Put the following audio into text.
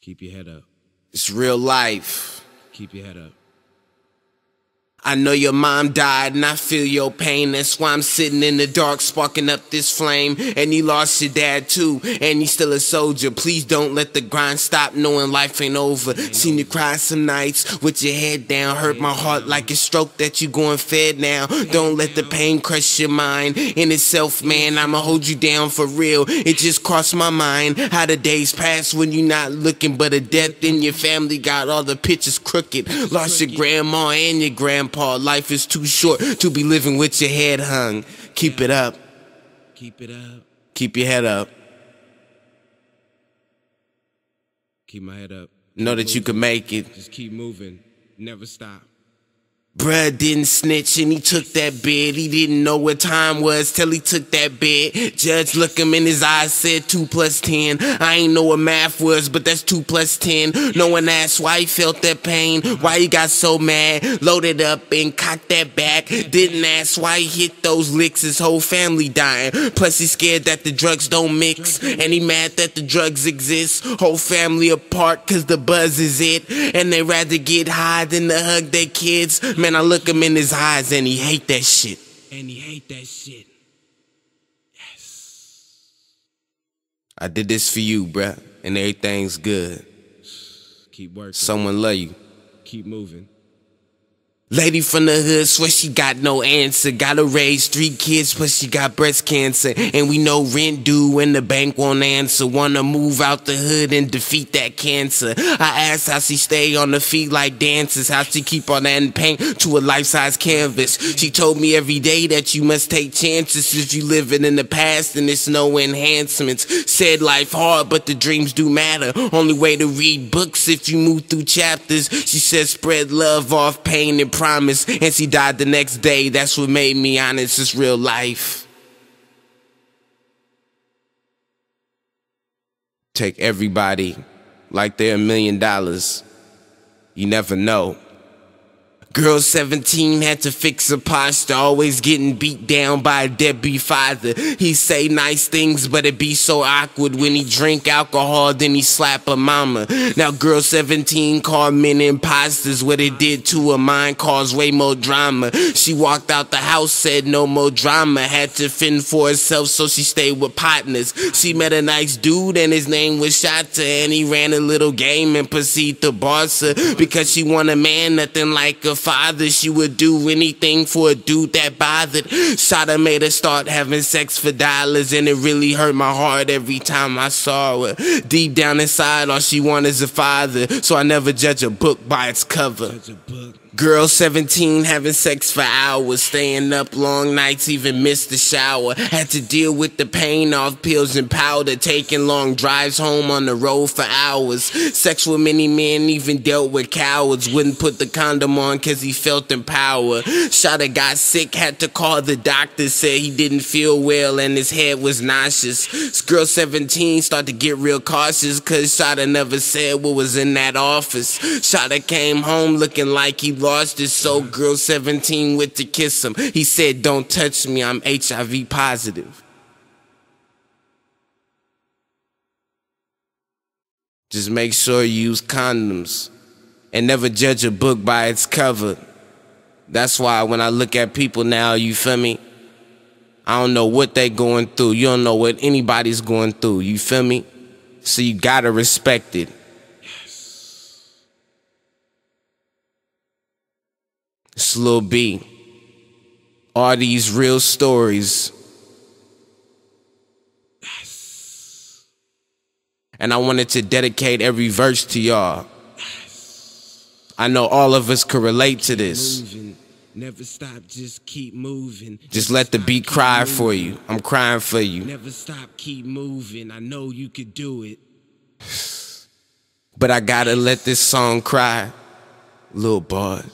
Keep your head up. It's real life. Keep your head up. I know your mom died and I feel your pain. That's why I'm sitting in the dark sparking up this flame. And you lost your dad too, and you still a soldier. Please don't let the grind stop knowing life ain't over. Seen you cry some nights with your head down. Hurt my heart like a stroke that you going fed now. Don't let the pain crush your mind. In itself, man, I'ma hold you down for real. It just crossed my mind how the days pass when you not looking. But a death in your family got all the pictures crooked. Lost your grandma and your grandpa. Life is too short to be living with your head hung. Keep it up. Keep it up. Keep your head up. Keep my head up. Know that you can make it. Just keep moving. Never stop. Bruh didn't snitch and he took that bid. He didn't know what time was till he took that bid. Judge looked him in his eyes, said two plus ten. I ain't know what math was, but that's two plus ten. No one asked why he felt that pain, why he got so mad. Loaded up and cocked that back. Didn't ask why he hit those licks, his whole family dying. Plus he scared that the drugs don't mix. And he mad that the drugs exist. Whole family apart cause the buzz is it. And they rather get high than to hug their kids. Man, I look him in his eyes and he hate that shit. And he hate that shit. Yes. I did this for you, bruh, and everything's good. Keep working. Someone love you. Keep moving. Lady from the hood swear she got no answer. Gotta raise three kids, but she got breast cancer. And we know rent due and the bank won't answer. Wanna move out the hood and defeat that cancer. I asked how she stay on the feet like dancers. How she keep on adding paint to a life-size canvas. She told me every day that you must take chances if you living in the past and it's no enhancements. Said life hard, but the dreams do matter. Only way to read books if you move through chapters. She said spread love off pain and promise. And she died the next day. That's what made me honest. It's real life. Take everybody like they're a million dollars. You never know. Girl 17 had to fix a posture, always getting beat down by a deadbeat father. He say nice things, but it be so awkward when he drink alcohol, then he slap a mama. Now girl 17 called men imposters, what it did to her mind caused way more drama. She walked out the house, said no more drama, had to fend for herself, so she stayed with partners. She met a nice dude and his name was Shata, and he ran a little game and proceeded to boss her because she want a man nothing like a father. She would do anything for a dude that bothered. Shada made her start having sex for dollars, and it really hurt my heart every time I saw her. Deep down inside, all she wanted is a father, so I never judge a book by its cover. Girl 17 having sex for hours, staying up long nights, even missed the shower. Had to deal with the pain off pills and powder, taking long drives home on the road for hours. Sex with many men, even dealt with cowards. Wouldn't put the condom on cause he felt empowered. Shada got sick, had to call the doctor, said he didn't feel well and his head was nauseous. Girl 17 started to get real cautious cause Shada never said what was in that office. Shada came home looking like he lost his soul. Girl 17 went to kiss him. He said, Don't touch me, I'm HIV positive. Just make sure you use condoms and never judge a book by its cover. That's why when I look at people now, you feel me? I don't know what they going through. You don't know what anybody's going through. You feel me? So you gotta respect it. It's Lil B. All these real stories. And I wanted to dedicate every verse to y'all. I know all of us could relate to this. Never stop. Just keep moving. Just let the stop, beat cry for you. I'm crying for you. Never stop. Keep moving. I know you could do it. But I gotta let this song cry. Little Bars.